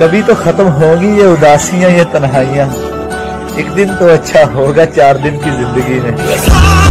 कभी तो खत्म होगी ये उदासियाँ, ये तन्हाइयाँ। एक दिन तो अच्छा होगा, चार दिन की ज़िंदगी में